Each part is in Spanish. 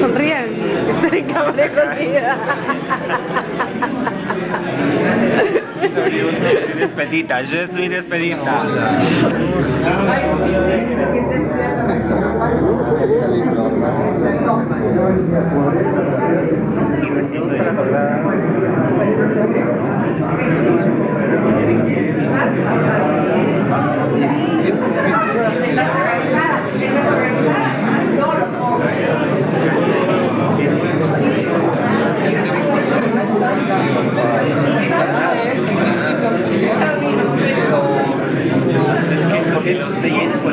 Sonríen, estoy cabrecida. soy despedida, yo soy despedida. De lleno por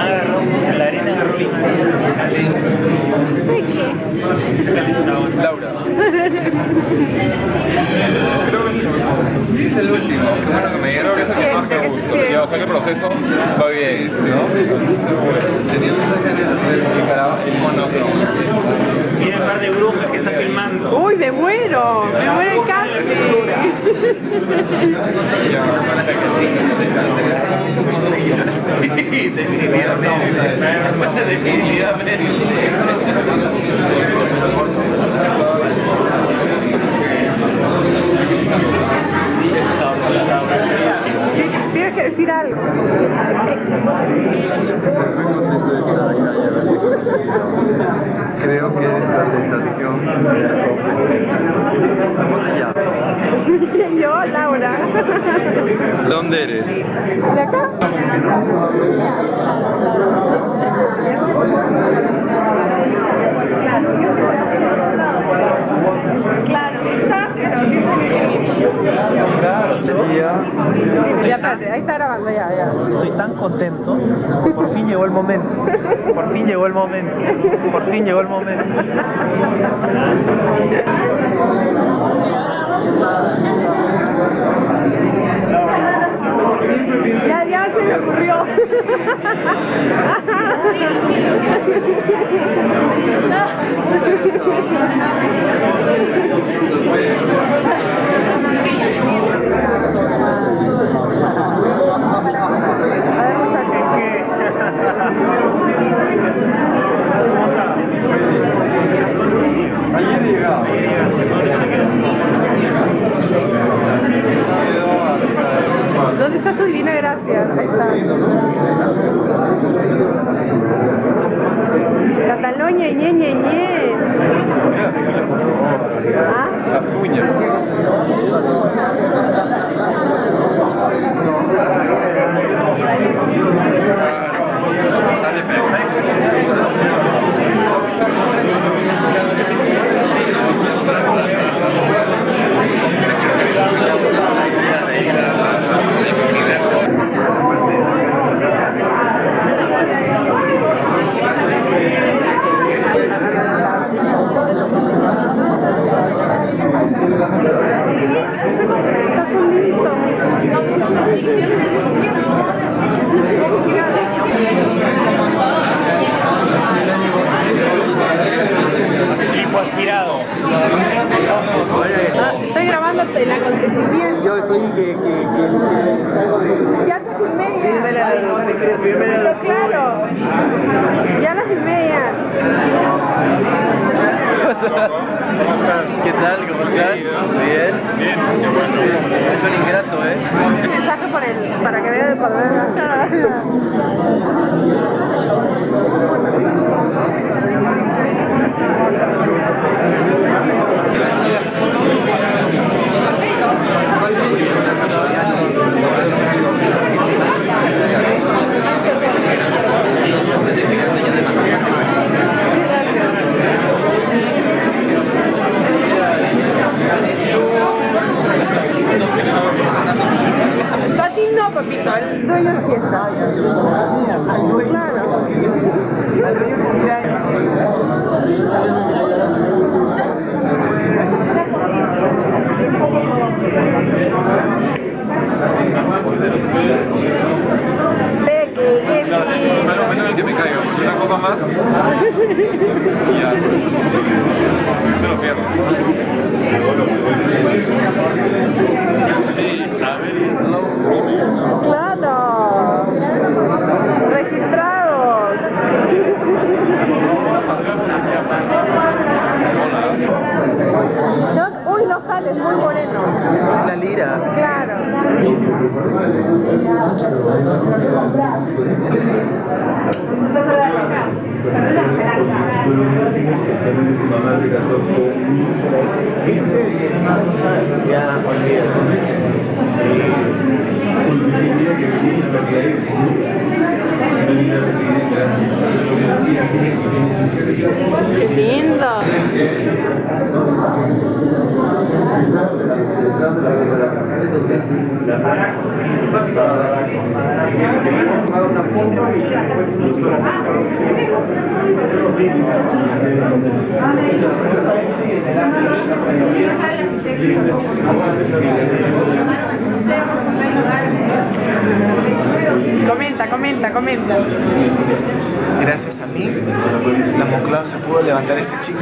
Agarró la arena agarró Laura. Creo que es el último. Qué bueno que me dieron. Que es el que más me gustó. Ya, o sea que el proceso va bien, ¿no? Tenía muchas ganas de hacer mi cara en monótono. Mira el par de brujas que está filmando. Uy, me muero, me muero Tienes que decir algo. Creo que la sensación Yo, Laura. ¿Dónde eres? ¿De acá? Claro, está, pero Sería... Ya, espérate, ahí está grabando ya, ya. Estoy tan contento. Por fin llegó el momento. Por fin llegó el momento. Por fin llegó el momento. Ya, ya se me ocurrió. ¿Dónde está tu divina gracia? Ahí está. Cataluña, ñe, ñe, ñe. ¿Ah? Las uñas. Sale solito. Equipo aspirado. Ah, estoy grabando el acontecimiento. Yo estoy que, que, que... Ya te filmé ya. Pero claro. Ya la filmé ya. ¿Qué tal? ¿Cómo estás? Bien. Bien, qué bueno. Es un ingrato, ¿eh? Un mensaje por el, para que vean cuando vean. A ti no, papito, el dueño de fiesta. Claro. Peque, Peque. Menos, menos el que me caiga, pues una copa más y ya. Me lo pierdo. Sí, a ver, Claro. igual, es muy moreno. La lira. Claro. Ya, Qué lindo. Comenta, comenta, comenta. Gracias a mí, la Moncloa se pudo levantar este chico.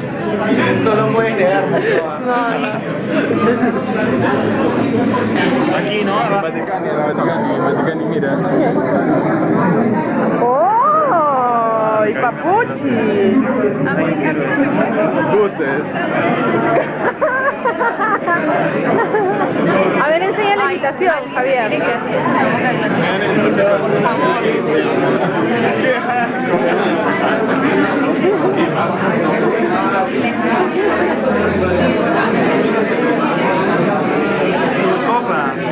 no lo puedes negar, Moncloa. No, no. Aquí, ¿no? Vaticani, la Vaticani, Vaticani, mira. ¡Oh! ¡Y papuchi! Luces. A ver, enseña la invitación, Javier. Copa,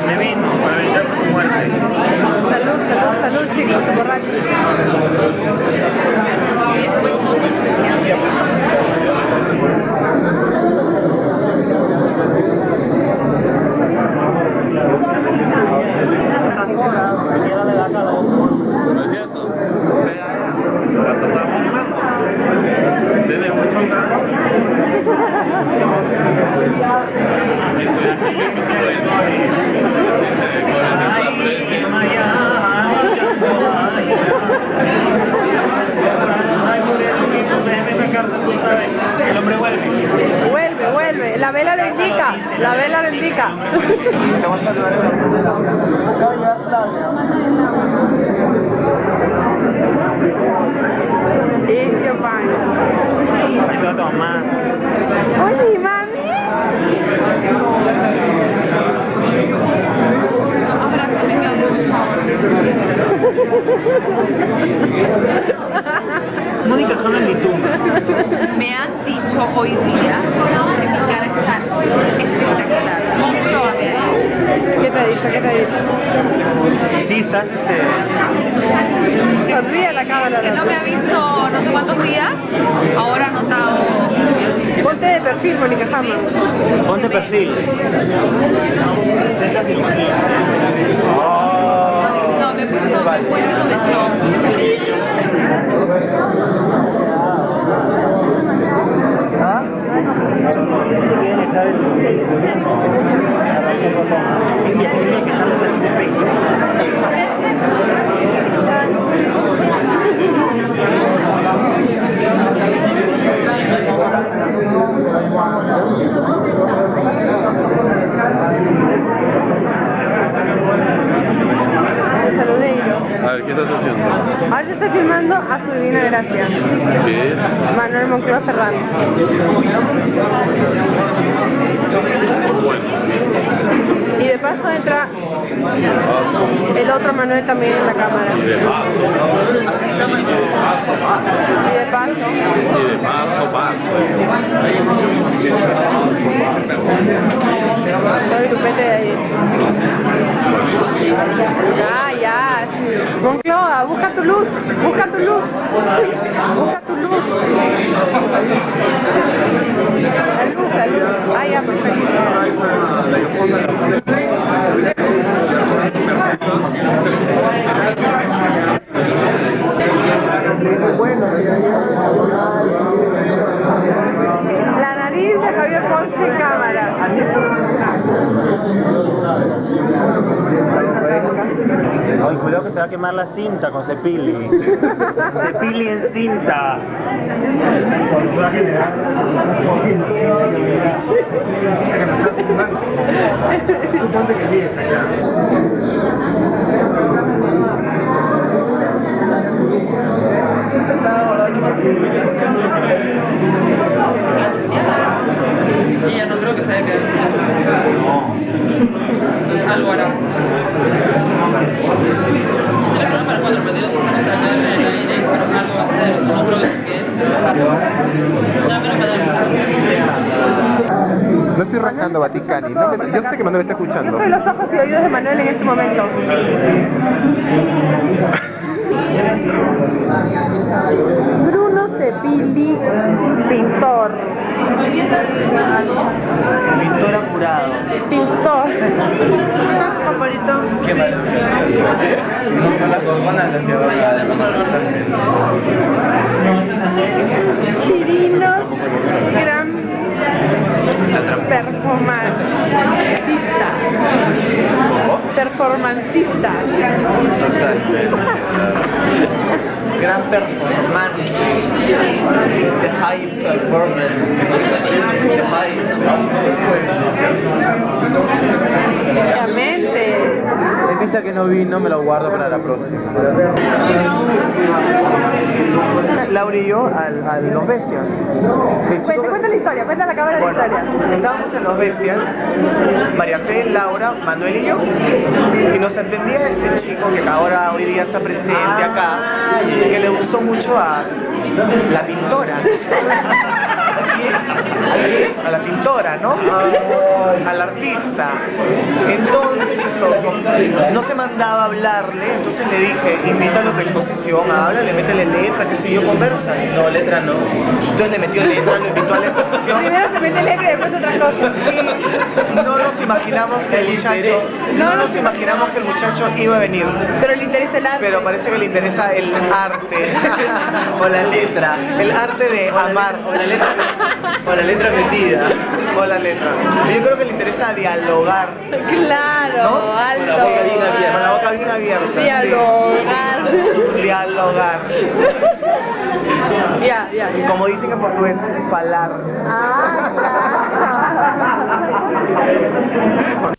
me vino para evitar su muerte. Salud, salud, salud, chicos, borrachos. La vela lo indica. La vela lo indica. Oye, mami. Mónica Hanna ni tú. Me han dicho hoy día que mi cara está espectacular. Moncloa me ha dicho. ¿Qué te ha dicho? ¿Qué te ha dicho? Sí, estás este. Sonríe la cámara. Que no me ha visto no sé cuántos días, ahora ha notado. Ponte de perfil, Mónica Hammer. Ponte perfil. No, me he puesto, me he puesto mentón. ¿Ah? Quieren que el. A ver, ¿qué estás haciendo? Ahora se está filmando a su divina gracia. ¿Qué? Manuel Moncloa Ferrando. Y de paso entra el otro Manuel también en la cámara. Y de paso, Y de paso. y de paso, paso. De ahí. Ya, ya. Moncloa, busca tu luz. Busca tu luz. Busca tu luz. La luz, la luz. Ah, ya, perfecto. La nariz de Javier Ponce en cámara. Ay, cuidado que se va a quemar la cinta con Cepili. Cepili en cinta. creo que se debe quedar. Algo hará. El programa para cuatro partidos está acá en la línea, pero algo va a hacer, no creo que es. No, pero para Vaticani. No me- yo sé que Manuel está Yo escuchando. soy los ojos y oídos de Manuel en este momento. Bruno Cepilli, pintor. Pintor apurado. Pintor. Qué maravilla. No son las hormonas las que van a Chirinos, gran performancista. Performancista. Gran performance. The high performance. The high Obviamente. Pizza que no vi no me lo guardo para la próxima. Al- a, los bestias. El chico Cuenta, la historia, cuenta la cámara de la Bueno, historia. estábamos en los bestias, María Fe, Laura, Manuel y yo, y nos atendía este chico que ahora hoy día está presente acá, que le gustó mucho a la pintora. A la pintora, ¿no? Al artista. Entonces, no, no se mandaba a hablarle, entonces le dije, invítalo a tu exposición, háblale, métele letra, qué sé yo, conversa. No, letra no. Entonces le metió letra, lo invitó a la exposición. Primero se mete letra y después otra cosa. Y no nos imaginamos que el muchacho, no nos imaginamos que el muchacho iba a venir, Pero le interesa el arte. pero parece que le interesa el arte o la letra, el arte de amar o la letra o la letra metida o la letra. Yo creo que le interesa dialogar, Claro, ¿no? alto. Sí, con la boca bien abierta. sí. Dialogar. Dialogar. Ya, ya, ya. Como dicen en portugués, falar. Ah, claro.